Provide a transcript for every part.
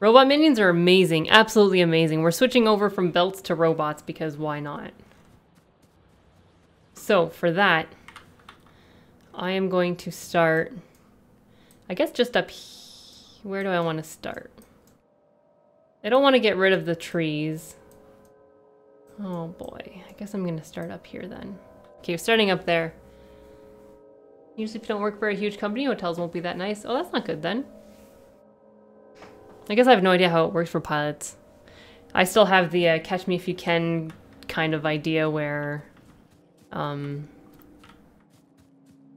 Robot minions are amazing. Absolutely amazing. We're switching over from belts to robots because why not? So for that, I am going to start, I guess just up here. Where do I want to start? I don't want to get rid of the trees. Oh boy, I guess I'm going to start up here then. Okay, starting up there. Usually if you don't work for a huge company, hotels won't be that nice. Oh, that's not good then. I guess I have no idea how it works for pilots. I still have the uh, catch me if you can kind of idea where... Um...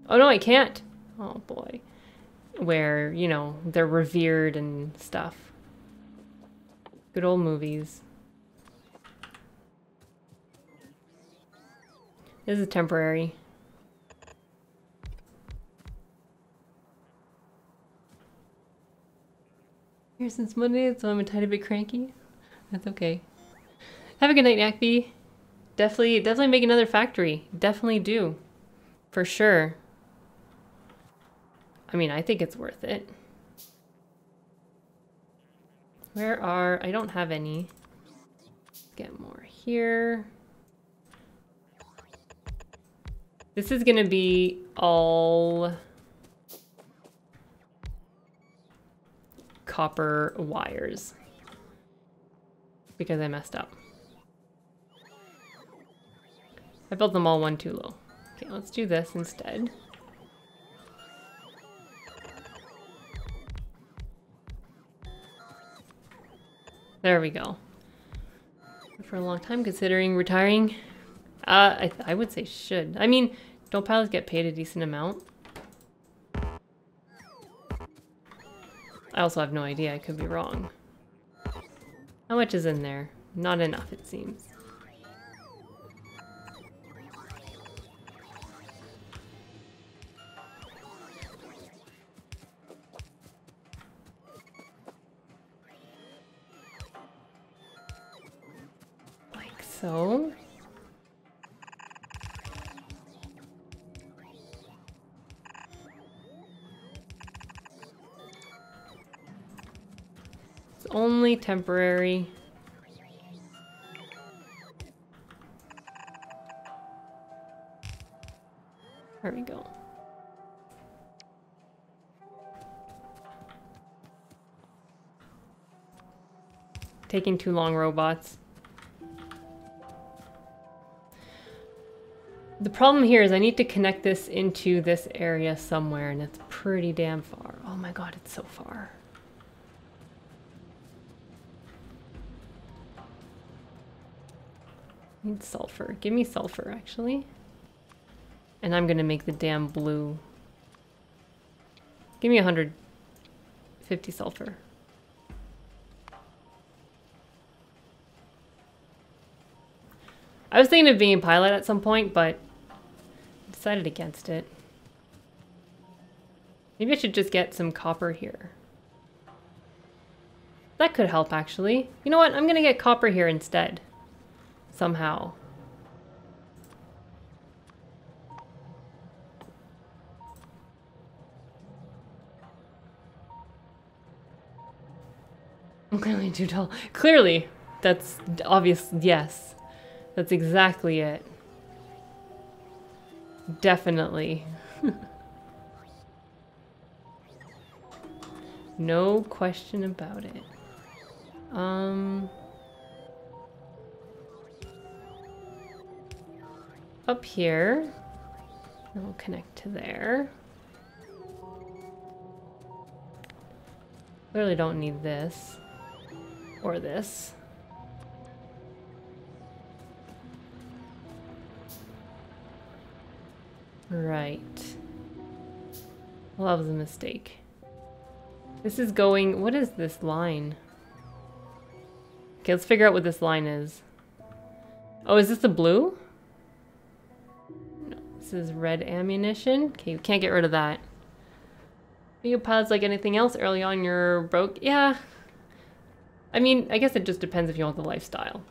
Oh no, I can't! Oh boy. Where, you know, they're revered and stuff. Good old movies. This is temporary. Here since Monday, so I'm a tiny bit cranky. That's okay. Have a good night, Nakby. Definitely, definitely make another factory. Definitely do. For sure. I mean, I think it's worth it. Where are... I don't have any. Get more here. This is going to be all... copper wires. Because I messed up. I built them all one too low. Okay, let's do this instead. There we go. For a long time considering retiring. Uh, I, I would say should. I mean, don't pilots get paid a decent amount? I also have no idea. I could be wrong. How much is in there? Not enough, it seems. Like so. Only temporary. There we go. Taking too long, robots. The problem here is I need to connect this into this area somewhere, and it's pretty damn far. Oh my god, it's so far. Need sulfur. Give me sulfur, actually. And I'm gonna make the damn blue. Give me 150 sulfur. I was thinking of being a pilot at some point, but decided against it. Maybe I should just get some copper here. That could help, actually. You know what? I'm gonna get copper here instead somehow. I'm clearly too tall. Clearly, that's obvious. Yes, that's exactly it. Definitely. no question about it. Um... up here. And we'll connect to there. Clearly don't need this. Or this. Right. Well, that was a mistake. This is going... What is this line? Okay, let's figure out what this line is. Oh, is this the blue? Is red ammunition. Okay, you can't get rid of that. You pilots like anything else early on you're broke. Yeah. I mean, I guess it just depends if you want the lifestyle.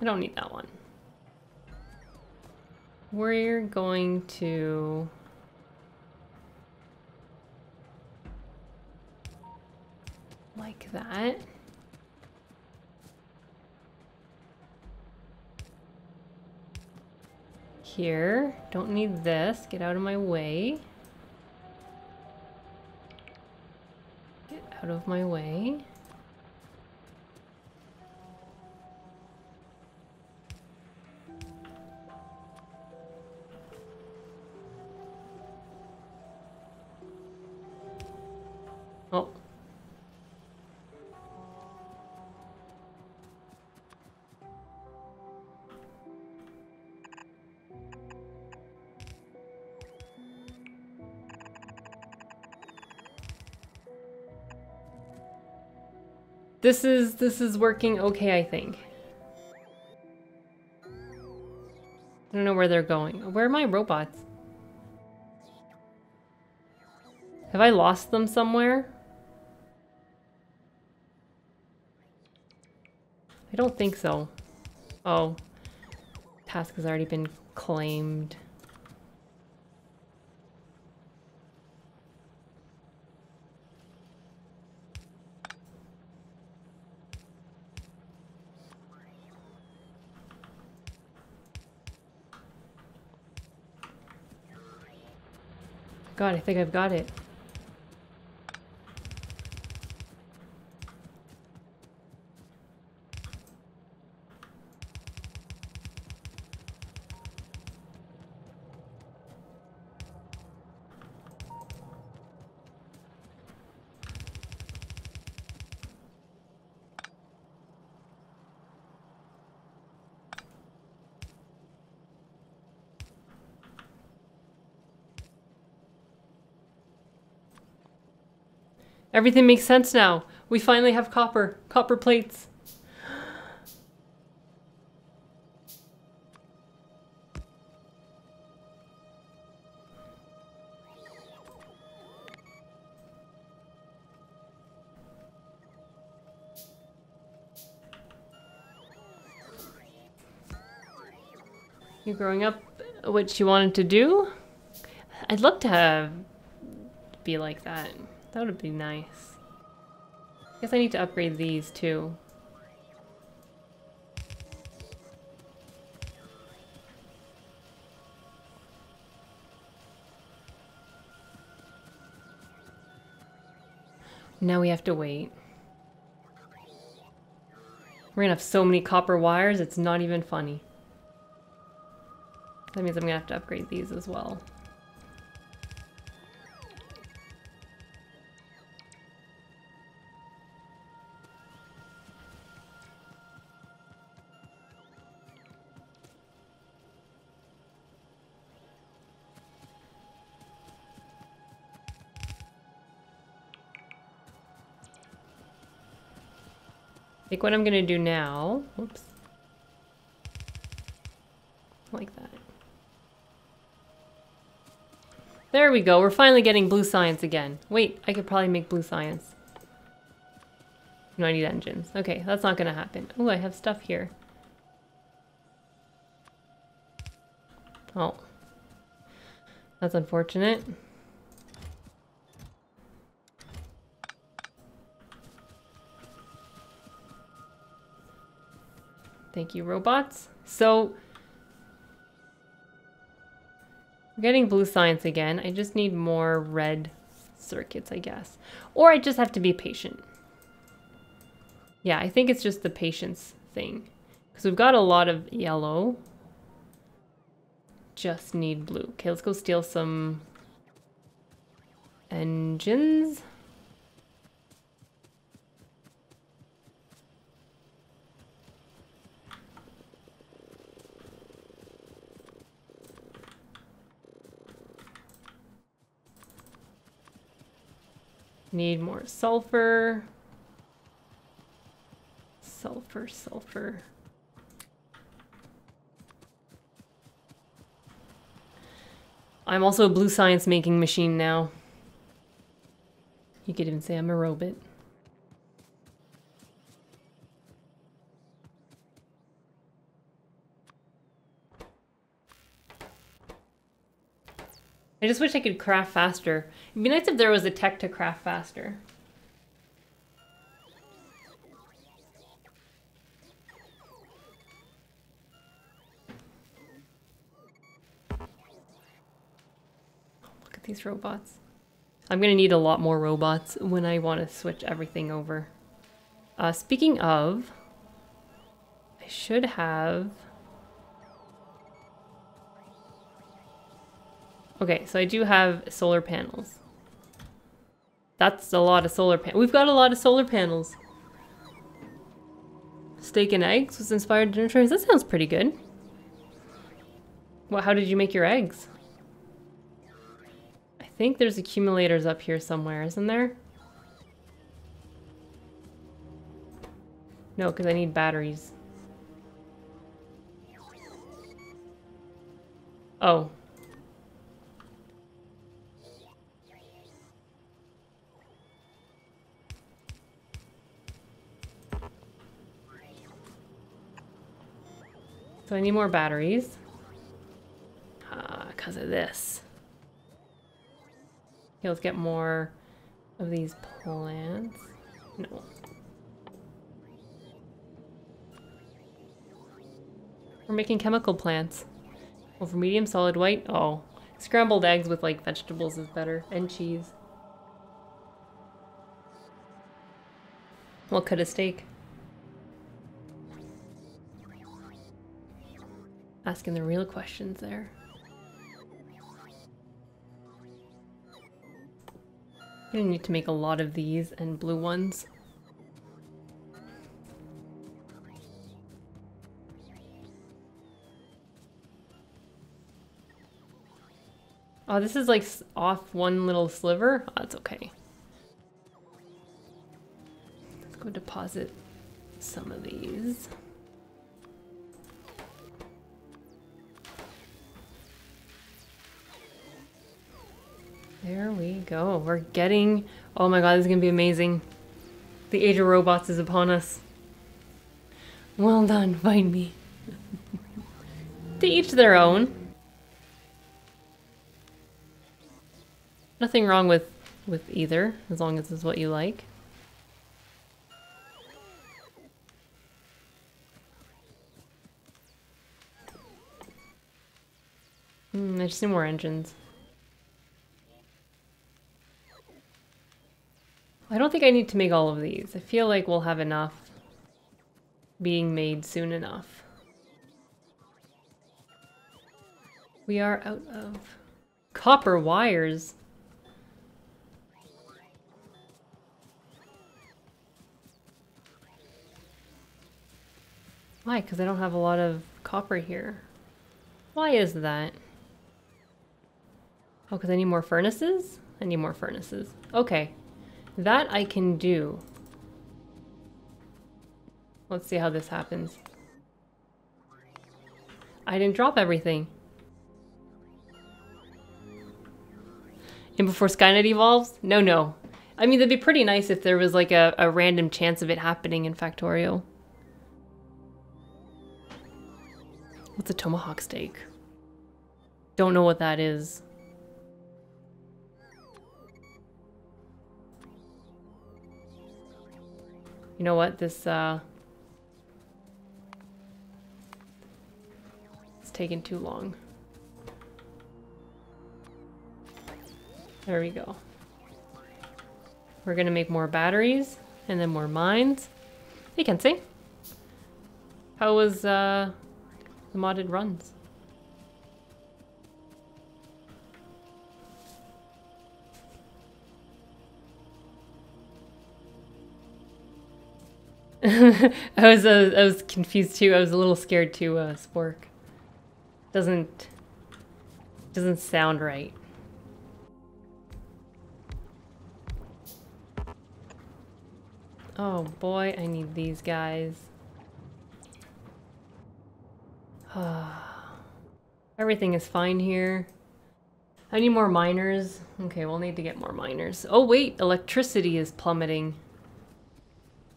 I don't need that one. We're going to... Like that. Here. Don't need this. Get out of my way. Get out of my way. Oh. This is this is working okay, I think. I don't know where they're going. Where are my robots? Have I lost them somewhere? I don't think so. Oh. Task has already been claimed. God, I think I've got it. Everything makes sense now. We finally have copper. Copper plates. You're growing up what you wanted to do? I'd love to have be like that. That would be nice. I guess I need to upgrade these too. Now we have to wait. We're gonna have so many copper wires, it's not even funny. That means I'm gonna have to upgrade these as well. Think what I'm gonna do now, whoops, like that. There we go, we're finally getting blue science again. Wait, I could probably make blue science. No, I need engines. Okay, that's not gonna happen. Oh, I have stuff here. Oh. That's unfortunate. Thank you, robots. So, we're getting blue science again. I just need more red circuits, I guess. Or I just have to be patient. Yeah, I think it's just the patience thing. Because we've got a lot of yellow. Just need blue. Okay, let's go steal some engines. Need more sulfur. Sulfur, sulfur. I'm also a blue science making machine now. You could even say I'm a robot. I just wish I could craft faster. It'd be nice if there was a tech to craft faster. Look at these robots. I'm gonna need a lot more robots when I want to switch everything over. Uh, speaking of, I should have... Okay, so I do have solar panels. That's a lot of solar panels. We've got a lot of solar panels. Steak and eggs was inspired dinner trays. That sounds pretty good. Well, how did you make your eggs? I think there's accumulators up here somewhere, isn't there? No, because I need batteries. Oh, So I need more batteries. Uh, because of this. Okay, let's get more of these plants. No. We're making chemical plants. Over medium solid white? Oh. Scrambled eggs with like vegetables is better. And cheese. What could a steak? Asking the real questions there. Gonna need to make a lot of these and blue ones. Oh, this is like off one little sliver? Oh, that's okay. Let's go deposit some of these. There we go. We're getting... Oh my god, this is going to be amazing. The age of robots is upon us. Well done, find me. to each their own. Nothing wrong with, with either, as long as it's what you like. Hmm, I just need more engines. I don't think I need to make all of these. I feel like we'll have enough being made soon enough. We are out of copper wires. Why? Because I don't have a lot of copper here. Why is that? Oh, because I need more furnaces? I need more furnaces. Okay. That I can do. Let's see how this happens. I didn't drop everything. And before Skynet evolves? No, no. I mean, that'd be pretty nice if there was like a, a random chance of it happening in Factorio. What's a tomahawk steak? Don't know what that is. You know what? This, uh... It's taking too long. There we go. We're gonna make more batteries and then more mines. You can see. How was, uh, the modded runs? I was uh, I was confused too. I was a little scared to uh, spork. Doesn't doesn't sound right. Oh boy, I need these guys. Everything is fine here. I need more miners. Okay, we'll need to get more miners. Oh wait, electricity is plummeting.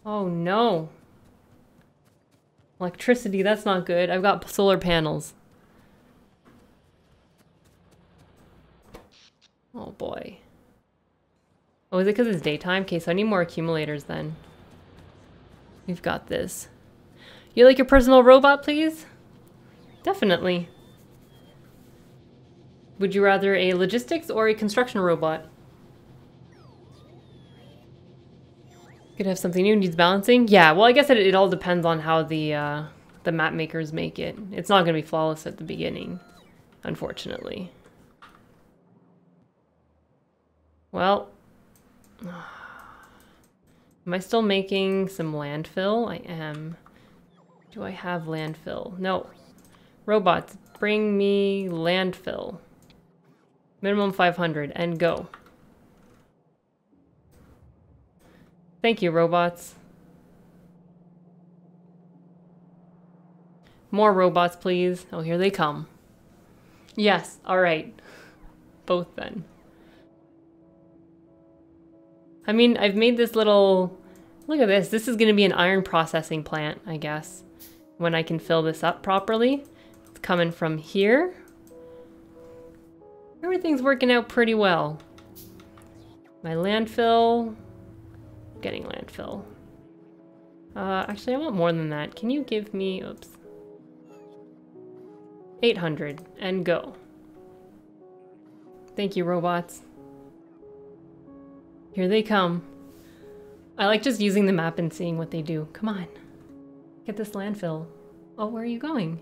Oh no. Electricity, that's not good. I've got solar panels. Oh boy. Oh, is it because it's daytime? Okay, so I need more accumulators then. We've got this. You like your personal robot, please? Definitely. Would you rather a logistics or a construction robot? Could have something new needs balancing. Yeah, well, I guess it, it all depends on how the uh, the map makers make it. It's not going to be flawless at the beginning, unfortunately. Well, am I still making some landfill? I am. Do I have landfill? No. Robots, bring me landfill. Minimum 500 and go. Thank you, robots. More robots, please. Oh, here they come. Yes, alright. Both then. I mean, I've made this little... Look at this. This is going to be an iron processing plant, I guess. When I can fill this up properly. It's coming from here. Everything's working out pretty well. My landfill getting landfill. Uh, actually, I want more than that. Can you give me, oops, 800 and go. Thank you, robots. Here they come. I like just using the map and seeing what they do. Come on. Get this landfill. Oh, where are you going?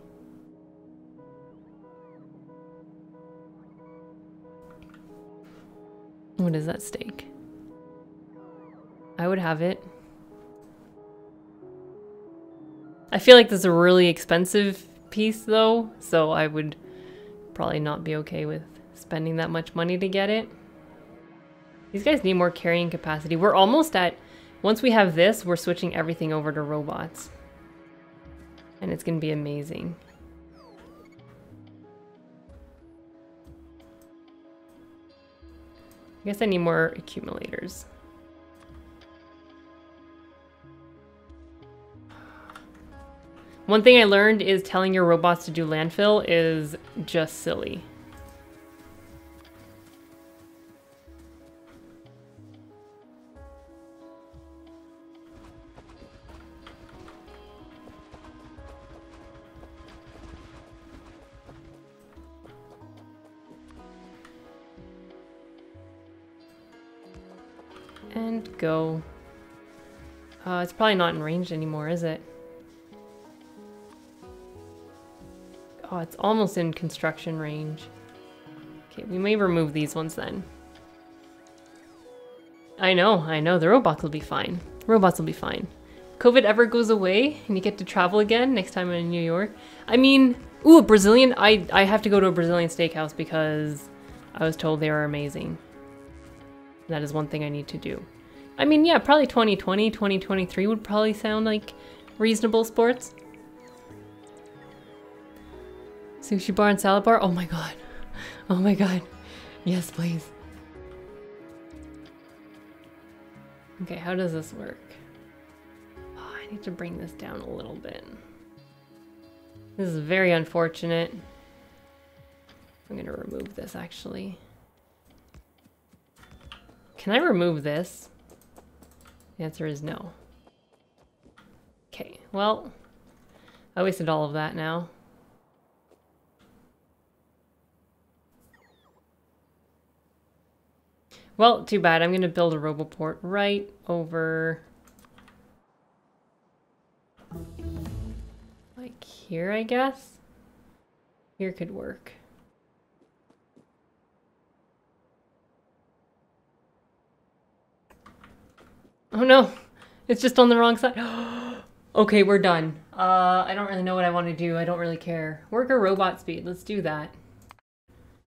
What is that stake? I would have it. I feel like this is a really expensive piece though, so I would probably not be okay with spending that much money to get it. These guys need more carrying capacity. We're almost at, once we have this, we're switching everything over to robots. And it's gonna be amazing. I guess I need more accumulators. One thing I learned is telling your robots to do landfill is just silly. And go. Uh, it's probably not in range anymore, is it? Oh, it's almost in construction range. Okay, we may remove these ones then. I know, I know, the robots will be fine. Robots will be fine. COVID ever goes away and you get to travel again next time I'm in New York. I mean, ooh, Brazilian, I, I have to go to a Brazilian steakhouse because I was told they are amazing. That is one thing I need to do. I mean, yeah, probably 2020, 2023 would probably sound like reasonable sports. Sushi bar and salad bar? Oh my god. Oh my god. Yes, please. Okay, how does this work? Oh, I need to bring this down a little bit. This is very unfortunate. I'm gonna remove this actually. Can I remove this? The answer is no. Okay, well, I wasted all of that now. Well, too bad. I'm going to build a Roboport right over... Like here, I guess? Here could work. Oh no! It's just on the wrong side. okay, we're done. Uh, I don't really know what I want to do. I don't really care. Worker robot speed. Let's do that.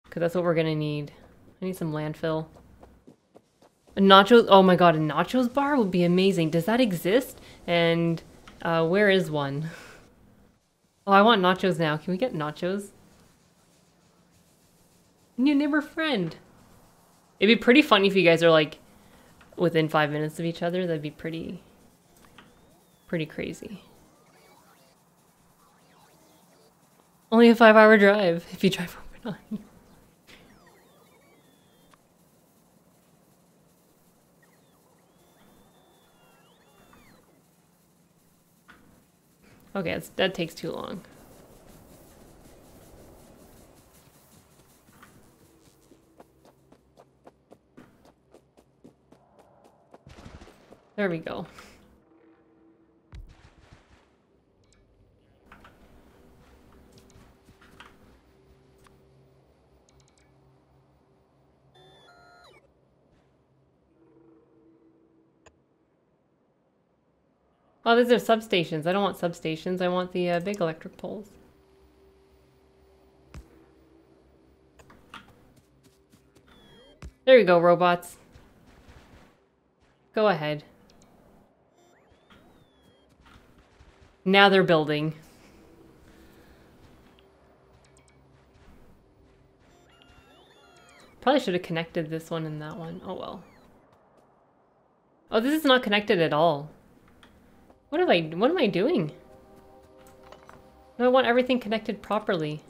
Because that's what we're going to need. I need some landfill. Nachos, oh my god, a nachos bar would be amazing. Does that exist? And uh, where is one? Oh, I want nachos now. Can we get nachos? New neighbor friend. It'd be pretty funny if you guys are like within five minutes of each other. That'd be pretty, pretty crazy. Only a five hour drive if you drive overnight. Okay, that takes too long. There we go. Oh, these are substations. I don't want substations. I want the uh, big electric poles. There you go, robots. Go ahead. Now they're building. Probably should have connected this one and that one. Oh well. Oh, this is not connected at all. What am I, what am I doing? I want everything connected properly.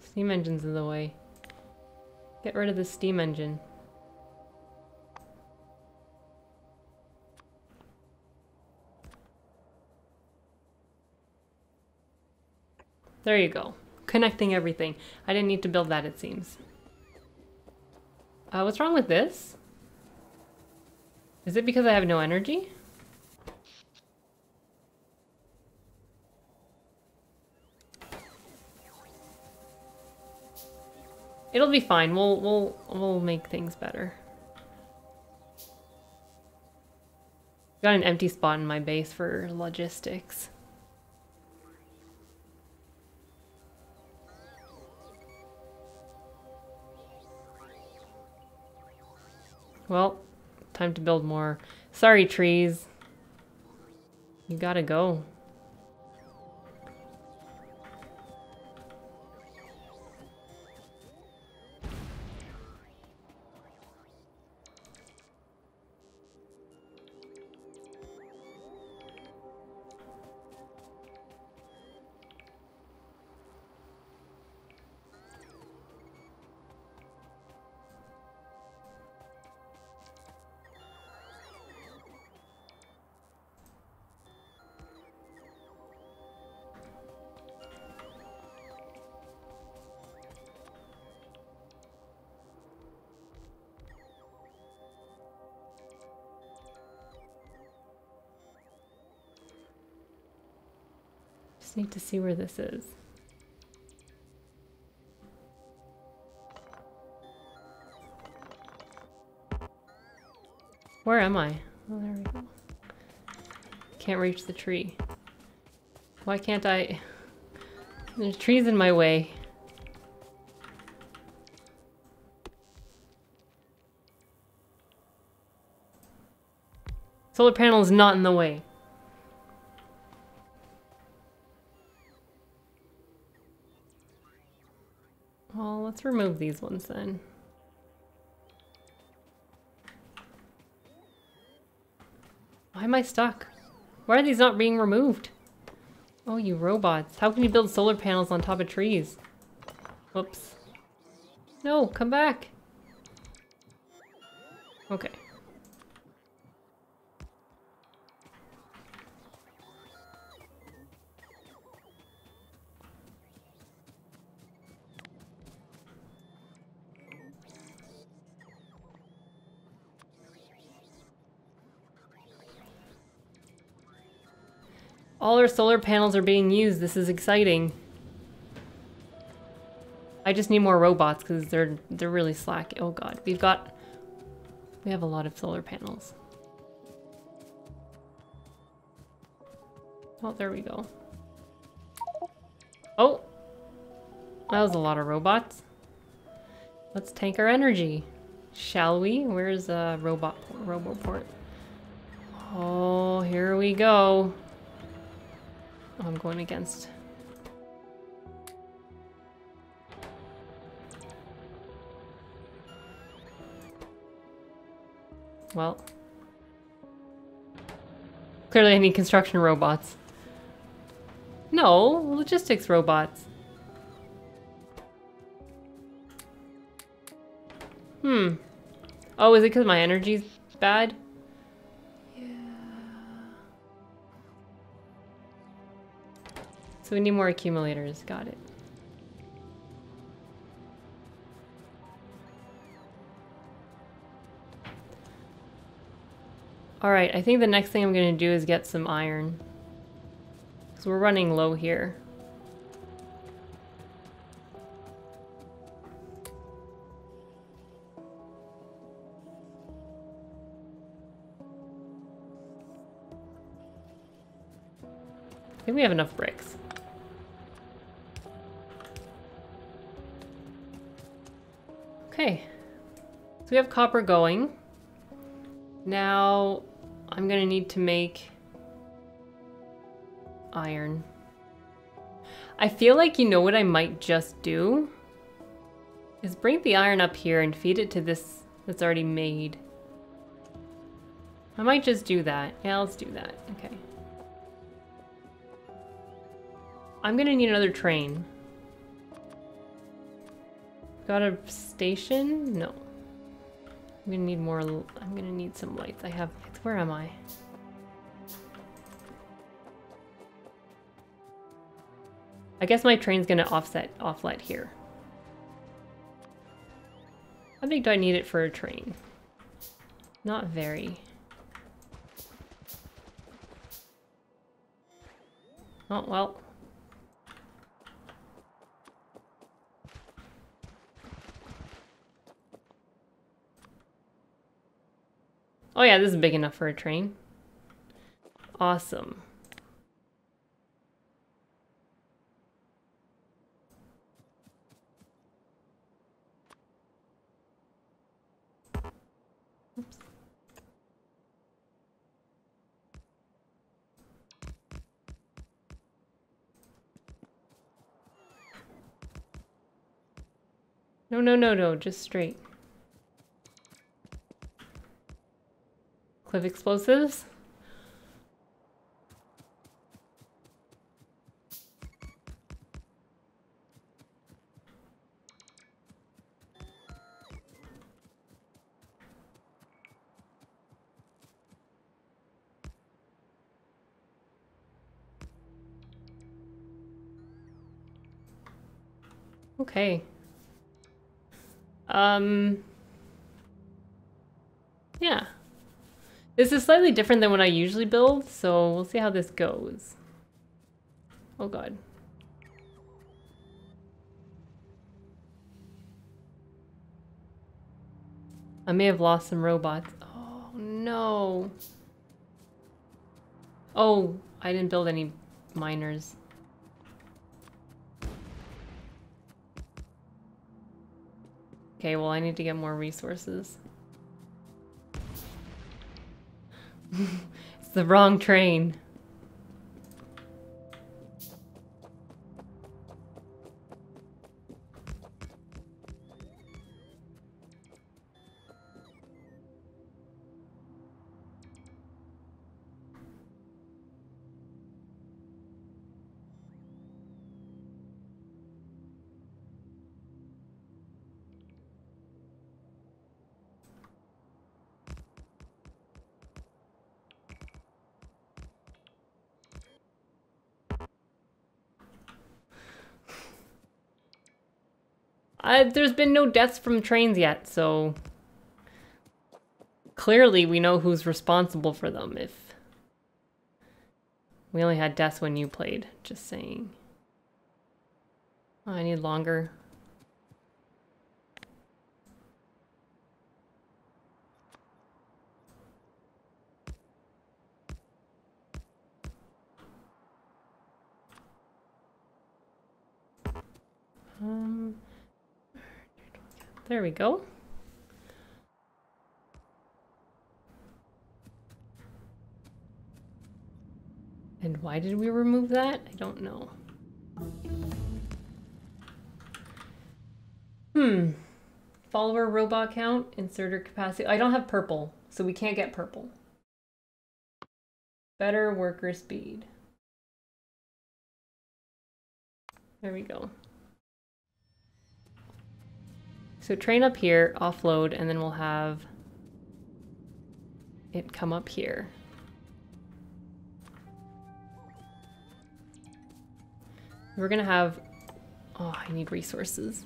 Steam engine's in the way. Get rid of the steam engine. There you go connecting everything. I didn't need to build that, it seems. Uh, what's wrong with this? Is it because I have no energy? It'll be fine. We'll we'll we'll make things better. Got an empty spot in my base for logistics. Well, time to build more. Sorry, trees. You gotta go. See where this is. Where am I? Oh, there we go. Can't reach the tree. Why can't I? There's trees in my way. Solar panel is not in the way. Let's remove these ones then. Why am I stuck? Why are these not being removed? Oh, you robots. How can you build solar panels on top of trees? Whoops. No, come back. Okay. All our solar panels are being used. This is exciting. I just need more robots because they're they're really slack. Oh god, we've got we have a lot of solar panels. Oh, there we go. Oh, that was a lot of robots. Let's tank our energy, shall we? Where's a robot roboport? Oh, here we go. I'm going against. Well. Clearly I need construction robots. No, logistics robots. Hmm. Oh, is it because my energy's bad? So we need more accumulators. Got it. Alright, I think the next thing I'm going to do is get some iron. Because we're running low here. I think we have enough bricks. So we have copper going. Now I'm gonna need to make iron. I feel like you know what I might just do? Is bring the iron up here and feed it to this that's already made. I might just do that. Yeah, let's do that. Okay. I'm gonna need another train. Got a station? No. I'm gonna need more, I'm gonna need some lights. I have lights. Where am I? I guess my train's gonna offset, offlet here. How big do I need it for a train? Not very. Oh, well. Oh yeah, this is big enough for a train. Awesome. No, no, no, no, just straight. Cliff explosives. Okay. Um, yeah. This is slightly different than what I usually build, so we'll see how this goes. Oh god. I may have lost some robots. Oh no. Oh, I didn't build any miners. Okay, well I need to get more resources. it's the wrong train. I, there's been no deaths from trains yet, so clearly we know who's responsible for them if we only had deaths when you played, just saying. Oh, I need longer. There we go. And why did we remove that? I don't know. Hmm. Follower robot count, inserter capacity. I don't have purple, so we can't get purple. Better worker speed. There we go. So train up here, offload, and then we'll have it come up here. We're gonna have... Oh, I need resources.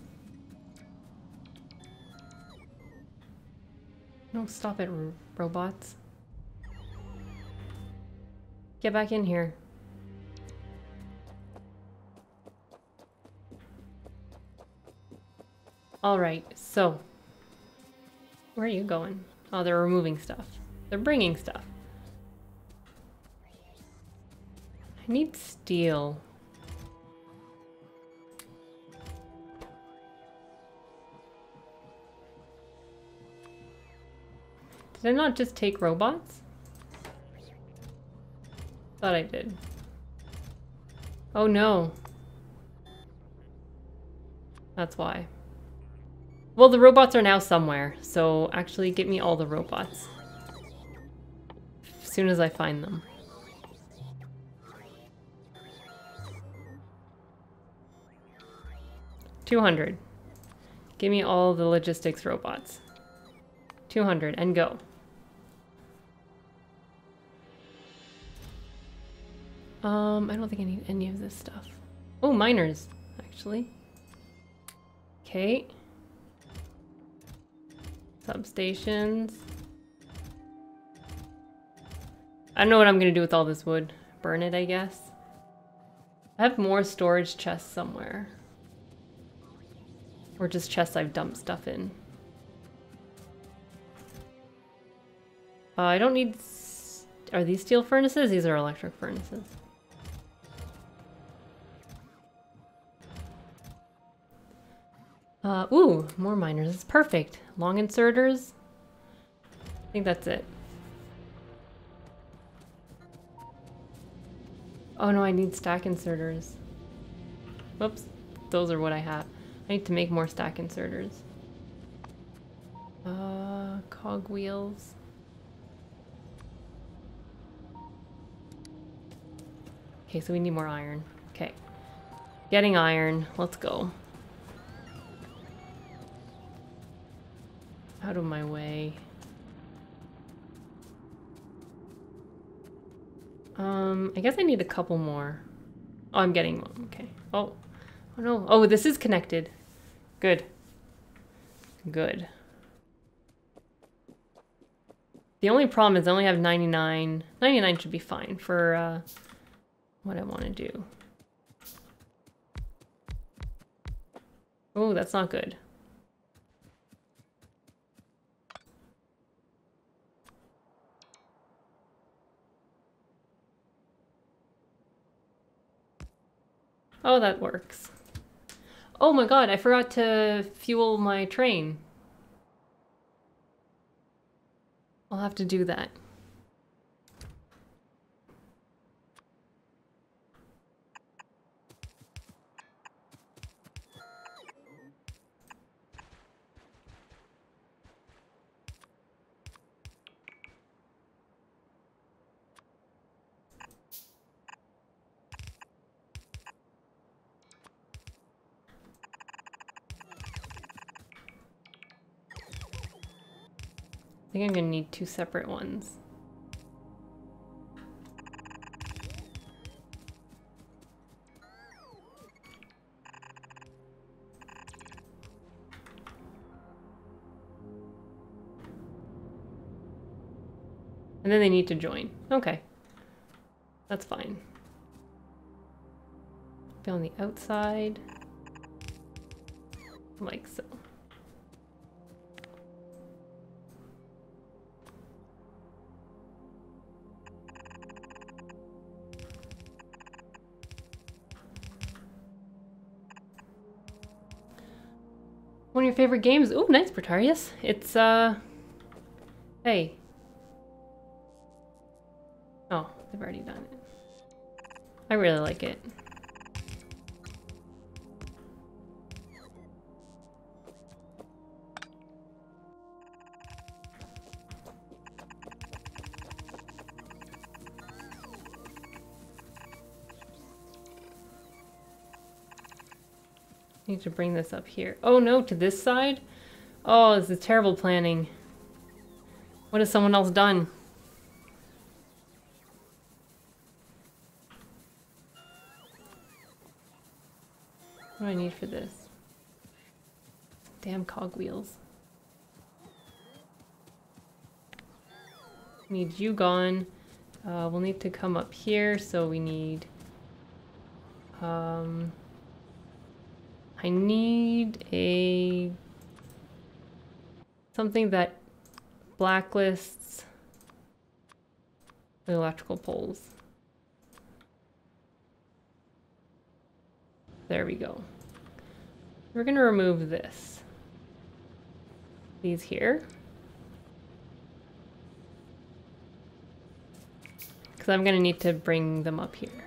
No, stop it, robots. Get back in here. Alright, so. Where are you going? Oh, they're removing stuff. They're bringing stuff. I need steel. Did I not just take robots? Thought I did. Oh no. That's why. Well, the robots are now somewhere, so actually get me all the robots. As soon as I find them. Two hundred. Give me all the logistics robots. 200 and go. Um, I don't think I need any of this stuff. Oh, miners, actually. Okay. Substations. I don't know what I'm gonna do with all this wood. Burn it, I guess. I have more storage chests somewhere. Or just chests I've dumped stuff in. Uh, I don't need... Are these steel furnaces? These are electric furnaces. Uh, ooh, more miners. It's perfect. Long inserters. I think that's it. Oh no, I need stack inserters. Whoops. Those are what I have. I need to make more stack inserters. Uh, cog wheels. Okay, so we need more iron. Okay. Getting iron. Let's go. Out of my way. Um, I guess I need a couple more. Oh, I'm getting one. Okay. Oh. Oh no. Oh, this is connected. Good. Good. The only problem is I only have 99. 99 should be fine for uh, what I want to do. Oh, that's not good. Oh, that works. Oh my god, I forgot to fuel my train. I'll have to do that. Two separate ones. And then they need to join. Okay. That's fine. Be on the outside. Like so. One of your favorite games? Ooh, nice, Brutarius. It's, uh... Hey. Oh, they've already done it. I really like it. Need to bring this up here. Oh no, to this side? Oh, this is terrible planning. What has someone else done? What do I need for this? Damn cogwheels. Need you gone. Uh, we'll need to come up here, so we need... Um, I need a... Something that blacklists the electrical poles. There we go. We're going to remove this. These here. Because I'm going to need to bring them up here.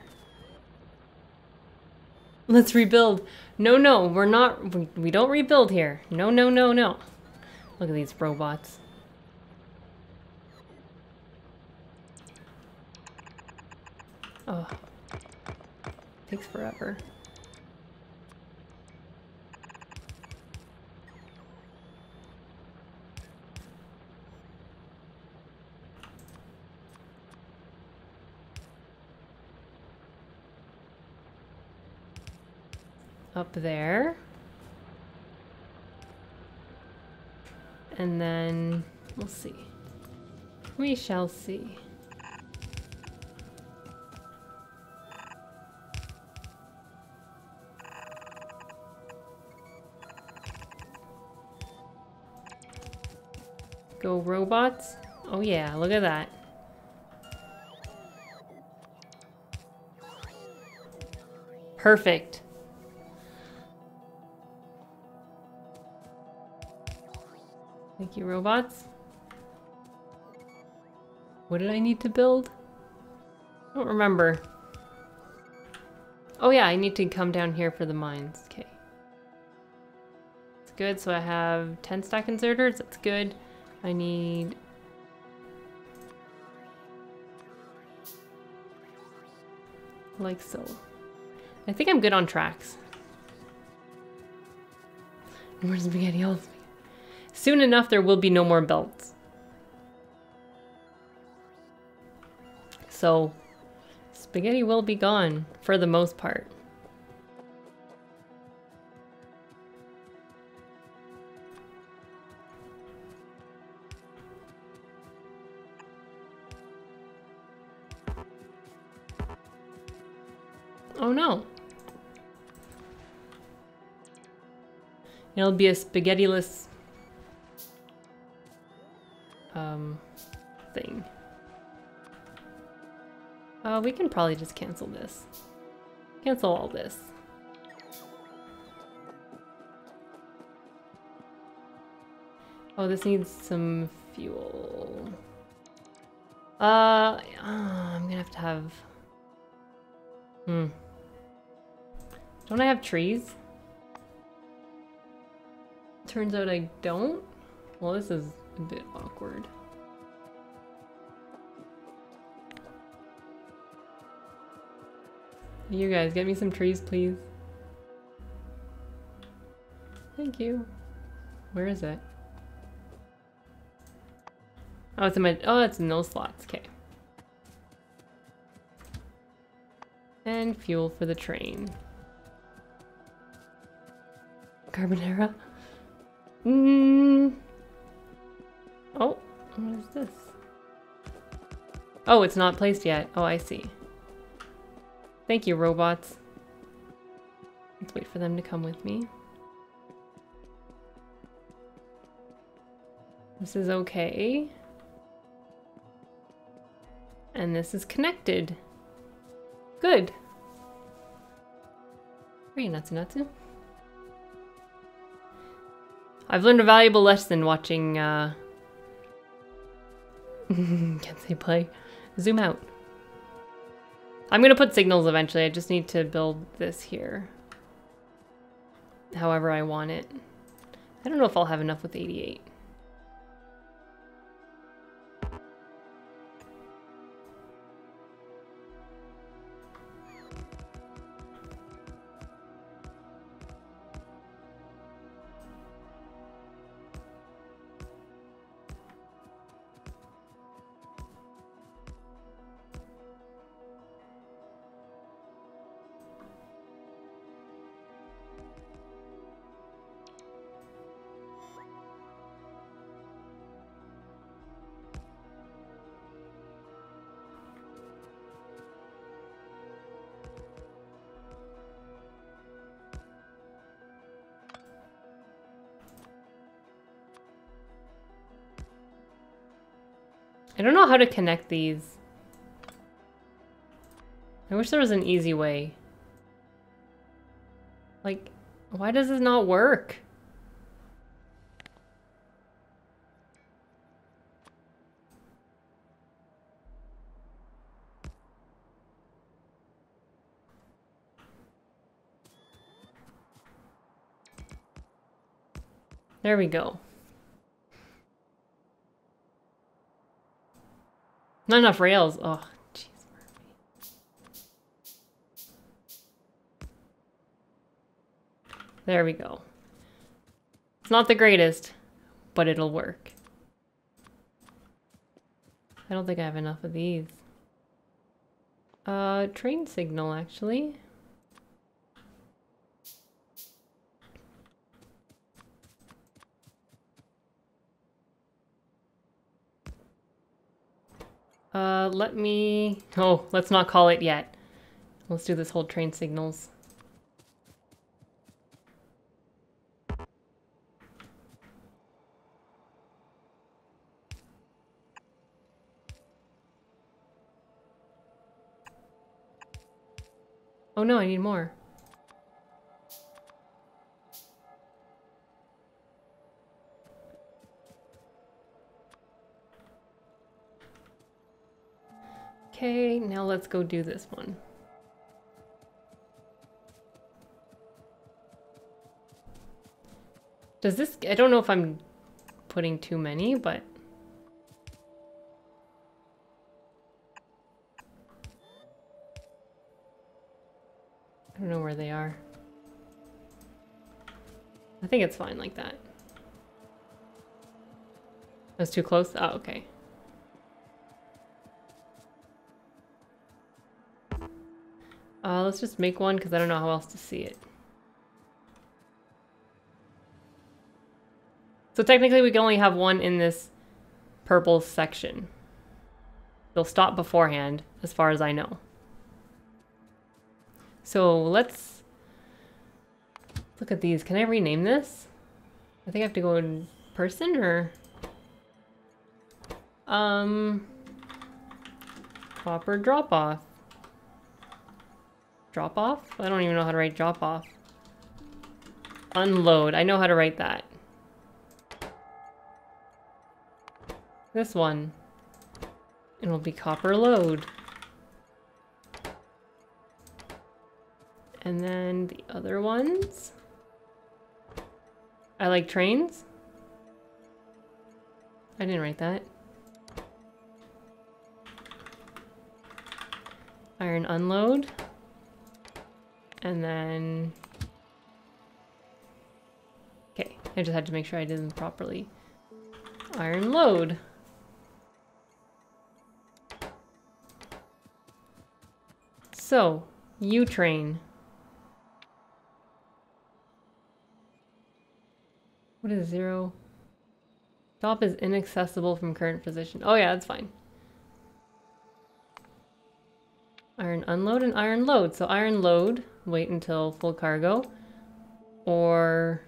Let's rebuild. No, no, we're not. We, we don't rebuild here. No, no, no, no. Look at these robots. Oh. Takes forever. Up there. And then we'll see. We shall see. Go robots. Oh yeah, look at that. Perfect. You, robots. What did I need to build? I don't remember. Oh yeah, I need to come down here for the mines. Okay. It's good, so I have 10 stack inserters. That's good. I need... Like so. I think I'm good on tracks. More spaghetti, all spaghetti. Soon enough, there will be no more belts. So, spaghetti will be gone for the most part. Oh no. It'll be a spaghetti-less Uh, we can probably just cancel this. Cancel all this. Oh, this needs some fuel. Uh, uh I'm gonna have to have... Hmm. Don't I have trees? Turns out I don't? Well, this is a bit awkward. You guys, get me some trees, please. Thank you. Where is it? Oh, it's in my- oh, it's in no slots, okay. And fuel for the train. Carbonara? Mmm. Oh, what is this? Oh, it's not placed yet. Oh, I see. Thank you, robots. Let's wait for them to come with me. This is okay. And this is connected. Good. Great, Natsu Natsu. I've learned a valuable lesson watching uh, Can't say play. Zoom out. I'm gonna put signals eventually. I just need to build this here. However I want it. I don't know if I'll have enough with 88. I don't know how to connect these. I wish there was an easy way. Like, why does this not work? There we go. Not enough rails. Oh, jeez. Murphy. There we go. It's not the greatest, but it'll work. I don't think I have enough of these. Uh, train signal, actually. Uh, let me... Oh, let's not call it yet. Let's do this whole train signals. Oh no, I need more. Okay, now let's go do this one. Does this, I don't know if I'm putting too many, but. I don't know where they are. I think it's fine like that. That's too close? Oh, okay. Let's just make one because I don't know how else to see it. So technically we can only have one in this purple section. They'll stop beforehand, as far as I know. So let's look at these. Can I rename this? I think I have to go in person or... Um... Copper drop-off drop off? I don't even know how to write drop off. Unload. I know how to write that. This one. It'll be copper load. And then the other ones. I like trains. I didn't write that. Iron unload. And then... Okay, I just had to make sure I did them properly. Iron load. So, U-train. What is zero? Stop is inaccessible from current position. Oh yeah, that's fine. Iron unload and iron load. So iron load, wait until full cargo. Or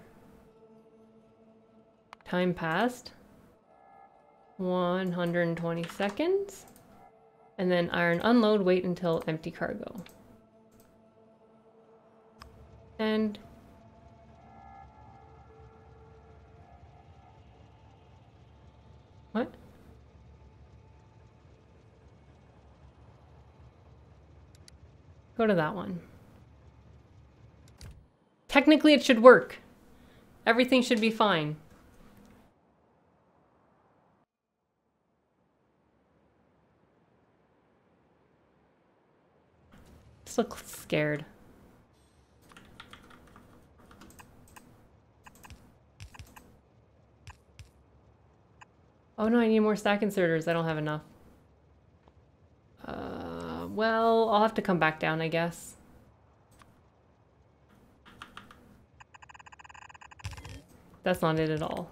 time passed. 120 seconds. And then iron unload, wait until empty cargo. And what? Go to that one. Technically it should work. Everything should be fine. Still scared. Oh no, I need more stack inserters. I don't have enough. Uh, well, I'll have to come back down, I guess. That's not it at all.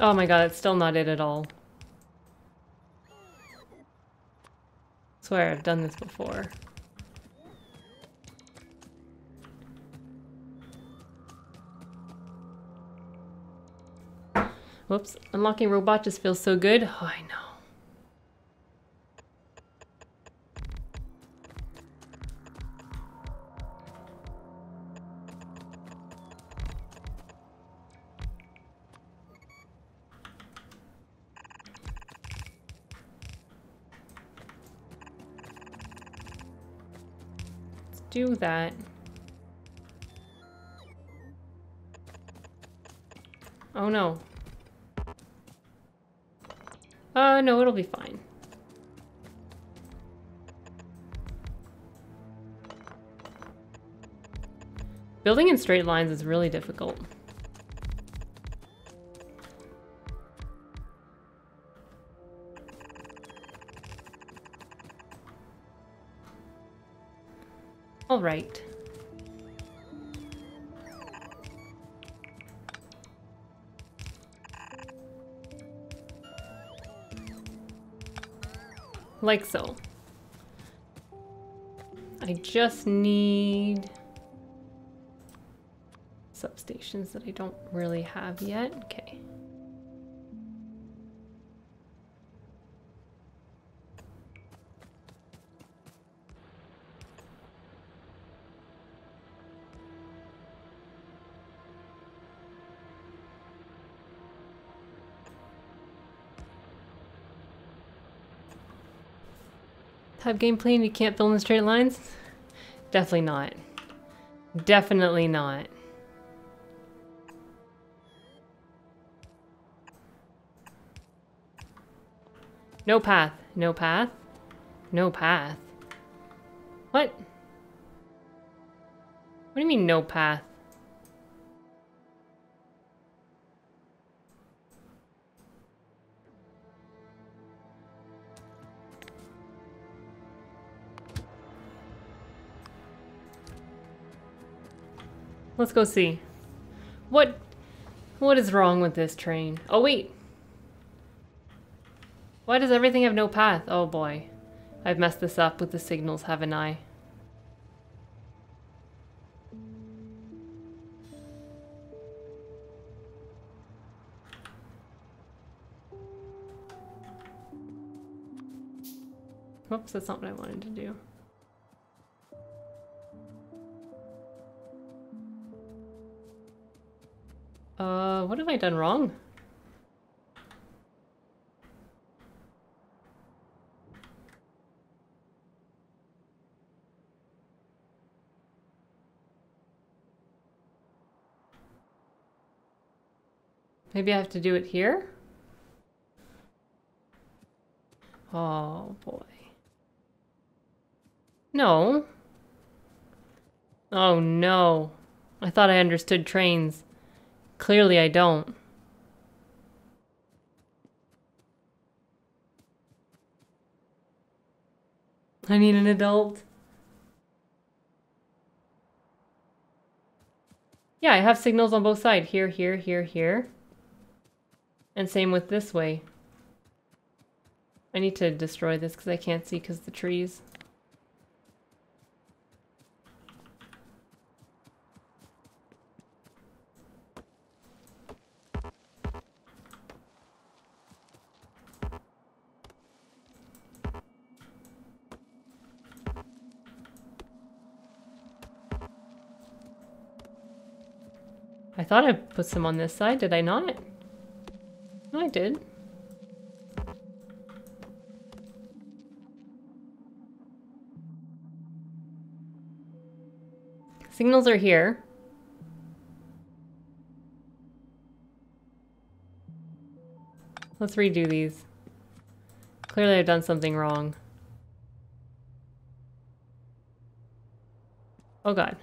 Oh my god, it's still not it at all. I swear I've done this before. Whoops. Unlocking robot just feels so good. Oh, I know. Do that. Oh no. Uh, no, it'll be fine. Building in straight lines is really difficult. All right. Like so. I just need substations that I don't really have yet. Okay. Type gameplay you can't fill in straight lines? Definitely not. Definitely not. No path. No path. No path. What? What do you mean no path? Let's go see. What what is wrong with this train? Oh wait. Why does everything have no path? Oh boy. I've messed this up with the signals, haven't I? Whoops, that's not what I wanted to do. Uh, what have I done wrong? Maybe I have to do it here? Oh boy. No. Oh no. I thought I understood trains. Clearly I don't. I need an adult. Yeah, I have signals on both sides. Here, here, here, here. And same with this way. I need to destroy this because I can't see because the trees. I thought I put some on this side, did I not? No, I did. Signals are here. Let's redo these. Clearly I've done something wrong. Oh god.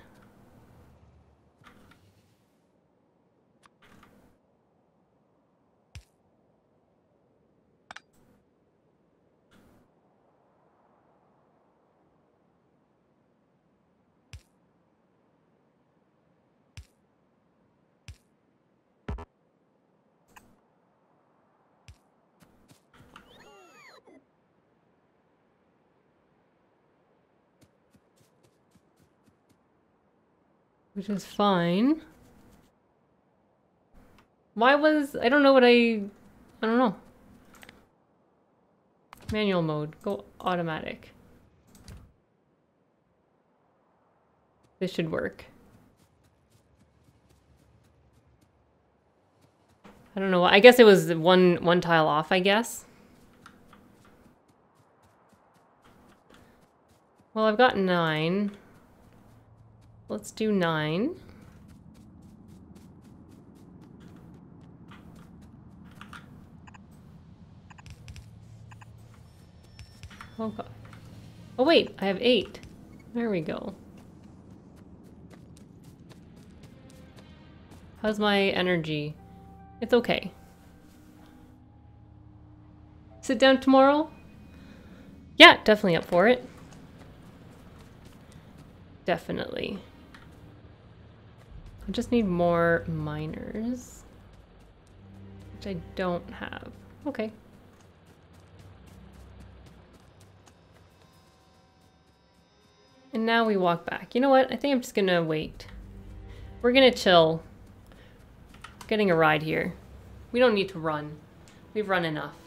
Which is fine. Why was... I don't know what I... I don't know. Manual mode. Go automatic. This should work. I don't know. I guess it was one one tile off, I guess. Well, I've got nine. Let's do nine. Oh god. Oh wait, I have eight. There we go. How's my energy? It's okay. Sit down tomorrow? Yeah, definitely up for it. Definitely. I just need more miners. Which I don't have. Okay. And now we walk back. You know what? I think I'm just gonna wait. We're gonna chill. Getting a ride here. We don't need to run. We've run enough.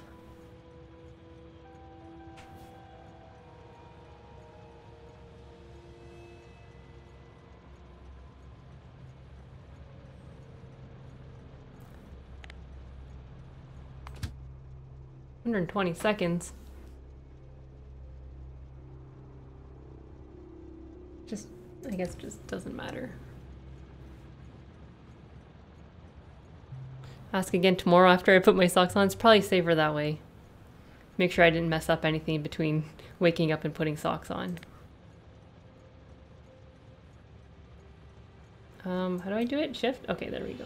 Hundred and twenty seconds. Just, I guess just doesn't matter. Ask again tomorrow after I put my socks on. It's probably safer that way. Make sure I didn't mess up anything between waking up and putting socks on. Um, how do I do it? Shift? Okay, there we go.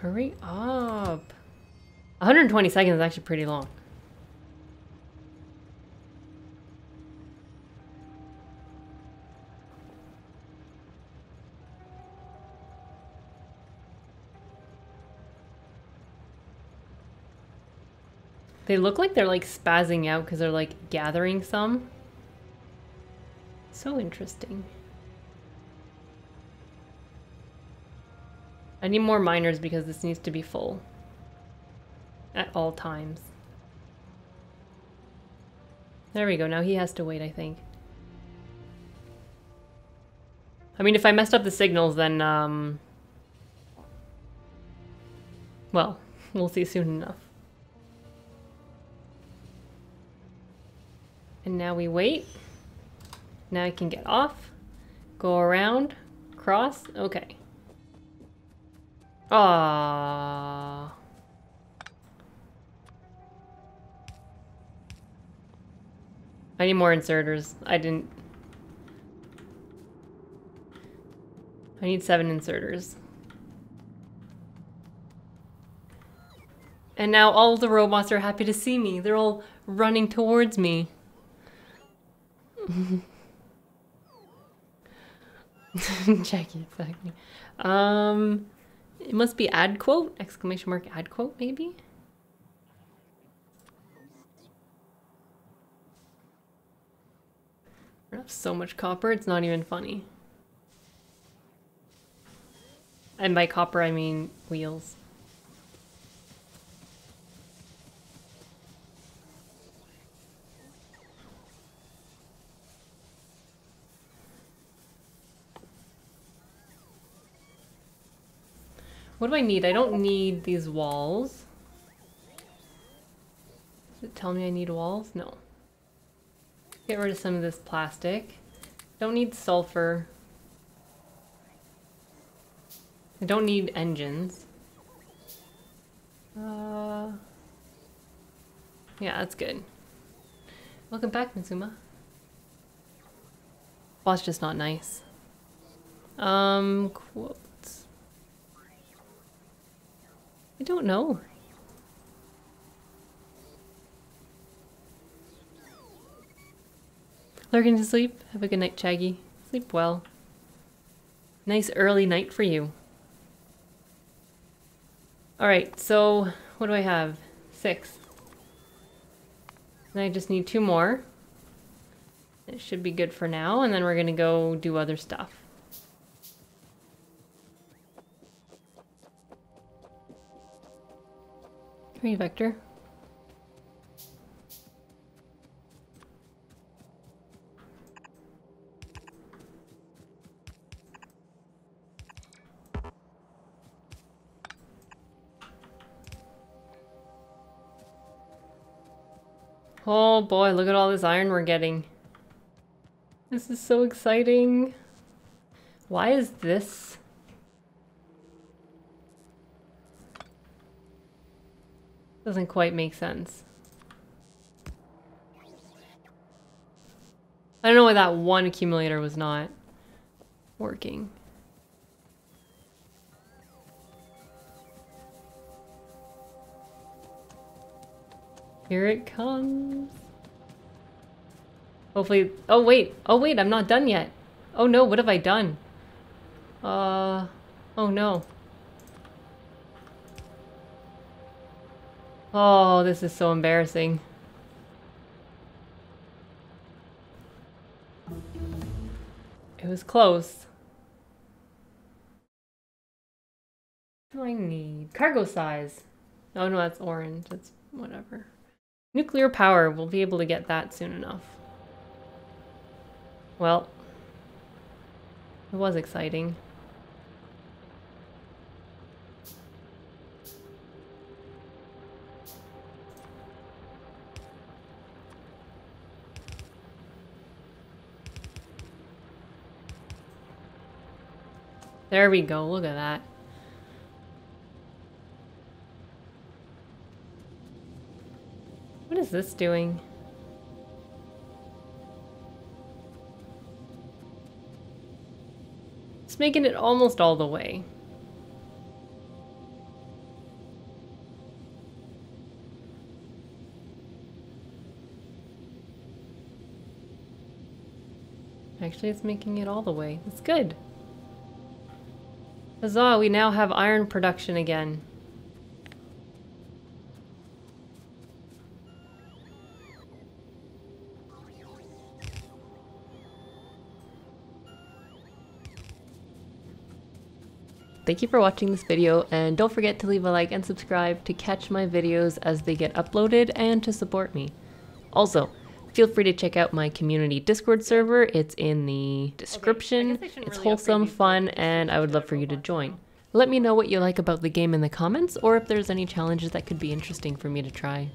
Hurry up. 120 seconds is actually pretty long. They look like they're like spazzing out because they're like gathering some. So interesting. I need more miners because this needs to be full. At all times. There we go, now he has to wait, I think. I mean, if I messed up the signals, then, um... Well, we'll see soon enough. And now we wait. Now I can get off, go around, cross, okay. Ah. I need more inserters. I didn't... I need seven inserters. And now all the robots are happy to see me. They're all running towards me. Jackie. Um, it must be ad quote, exclamation mark ad quote, maybe? Have so much copper, it's not even funny. And by copper, I mean wheels. What do I need? I don't need these walls. Does it tell me I need walls? No. Get rid of some of this plastic. Don't need sulfur. I don't need engines. Uh, yeah, that's good. Welcome back, Mizuma. Well, it's just not nice. Um, quote. I don't know. Lurking to sleep. Have a good night, Chaggy. Sleep well. Nice early night for you. Alright, so what do I have? Six. And I just need two more. It should be good for now, and then we're gonna go do other stuff. Tree vector. Oh boy, look at all this iron we're getting. This is so exciting. Why is this? Doesn't quite make sense. I don't know why that one accumulator was not working. Here it comes. Hopefully, oh wait, oh wait, I'm not done yet. Oh no, what have I done? Uh, oh no. Oh, this is so embarrassing. It was close. What do I need? Cargo size. Oh no, that's orange. That's whatever. Nuclear power, we'll be able to get that soon enough. Well, it was exciting. There we go, look at that. What is this doing? It's making it almost all the way. Actually, it's making it all the way. That's good. Huzzah, we now have iron production again. Thank you for watching this video and don't forget to leave a like and subscribe to catch my videos as they get uploaded and to support me. Also, feel free to check out my community Discord server. It's in the description. Okay, it's really wholesome, fun, and I would love for you to join. Let me know what you like about the game in the comments or if there's any challenges that could be interesting for me to try.